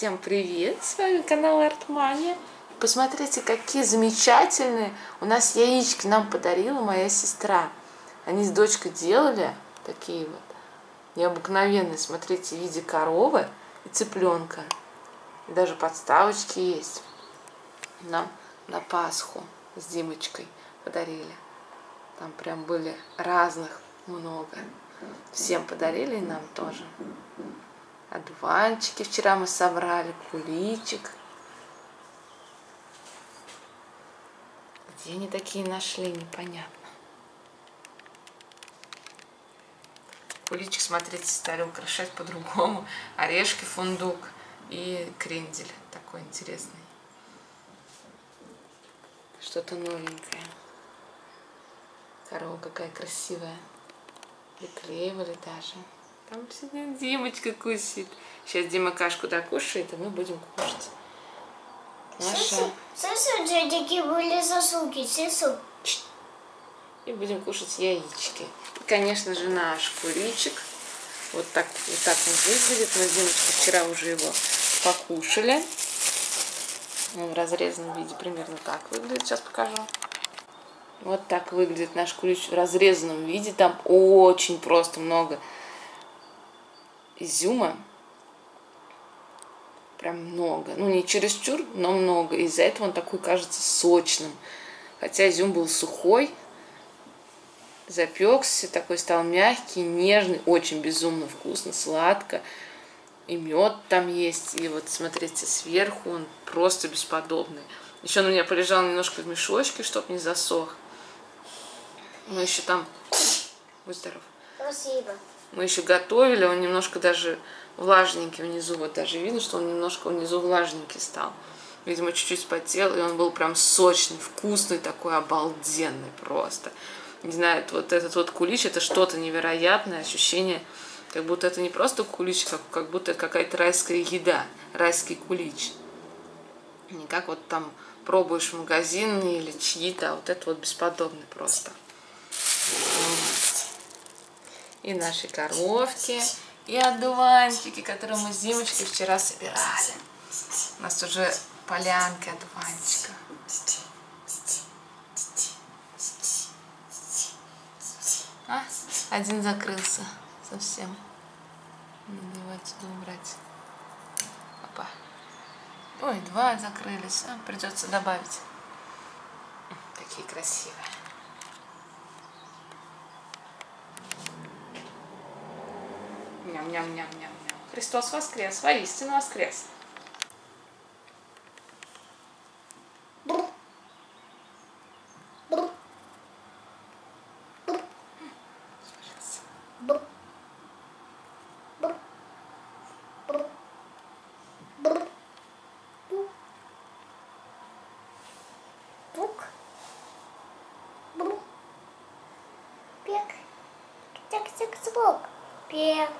Всем привет! С вами канал Артмания. Посмотрите, какие замечательные у нас яички нам подарила моя сестра. Они с дочкой делали такие вот необыкновенные, смотрите, в виде коровы и цыпленка. И даже подставочки есть. Нам на Пасху с Димочкой подарили. Там прям были разных много. Всем подарили и нам тоже. Одуванчики вчера мы собрали, куличик. Где они такие нашли, непонятно. Куличик, смотрите, стали украшать по-другому. Орешки, фундук и крендель такой интересный. Что-то новенькое. Корова какая красивая. Приклеивали даже. Там сидит Димочка кусит. Сейчас Дима кашку докушает, и мы будем кушать. Наша... Сосу, такие были сосулки, сосу. И будем кушать яички. И, конечно же, наш куличик. Вот так, вот так он выглядит. Мы с Димочкой вчера уже его покушали. Он в разрезанном виде примерно так выглядит. Сейчас покажу. Вот так выглядит наш кулич в разрезанном виде. Там очень просто много изюма. Прям много. Ну, не чересчур, но много. Из-за этого он такой кажется сочным. Хотя изюм был сухой, запекся, такой стал мягкий, нежный, очень безумно вкусно, сладко. И мед там есть. И вот смотрите, сверху он просто бесподобный. Еще он у меня полежал немножко в мешочке, чтобы не засох. Мы еще там... Будь здоров. Спасибо. Мы еще готовили, он немножко даже влажненький внизу. Вот даже видно, что он немножко внизу влажненький стал. Видимо, чуть-чуть потел, и он был прям сочный, вкусный, такой обалденный просто. Не знаю, вот этот вот кулич, это что-то невероятное, ощущение, как будто это не просто кулич, как, как будто это какая-то райская еда, райский кулич. Не как вот там пробуешь в магазин или чьи-то, а вот это вот бесподобный просто и наши коровки, и одуванчики, которые мы с Димочкой вчера собирали. У нас уже полянка одуванчика. А? Один закрылся совсем. Надо его отсюда убрать. Опа. Ой, два закрылись. А, придется добавить. Такие красивые. Ням-ням-ням-ням-ням. Христос воскрес, воистину воскрес. Бук. Бук. Пек. Так, так, звук. Пек.